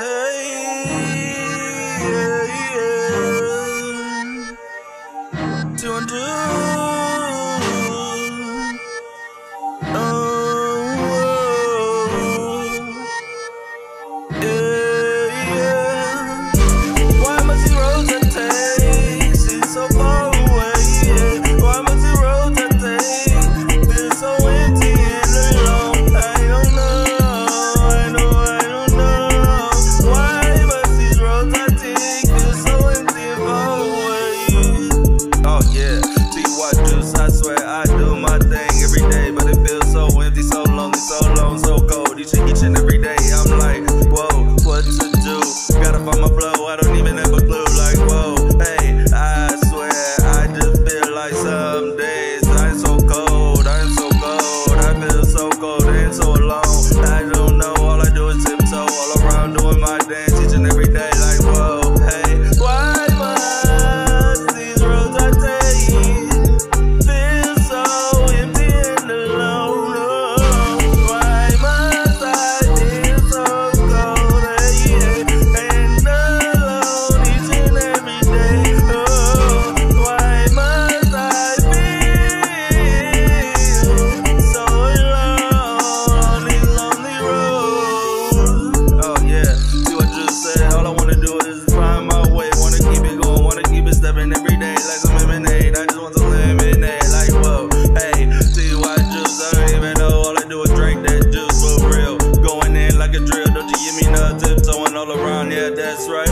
Hey. I don't even ever. every day like some lemonade. I just want some lemonade, like whoa. Hey, see why juice? I don't even know. All I do is drink that juice for real. Going in like a drill, don't you give me no tips? I went all around, yeah, that's right.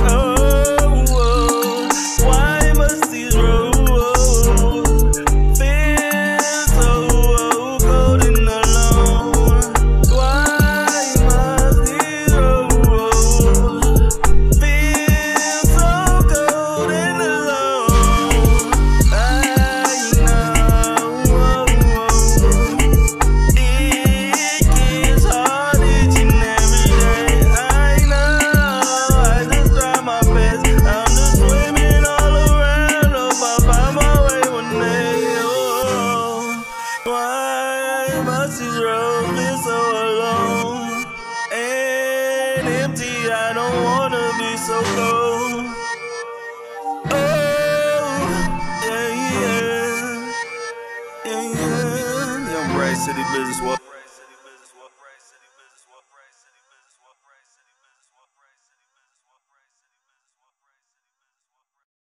empty. I don't wanna be so cold. Oh, yeah, yeah, yeah, yeah. Young Bright City Business World.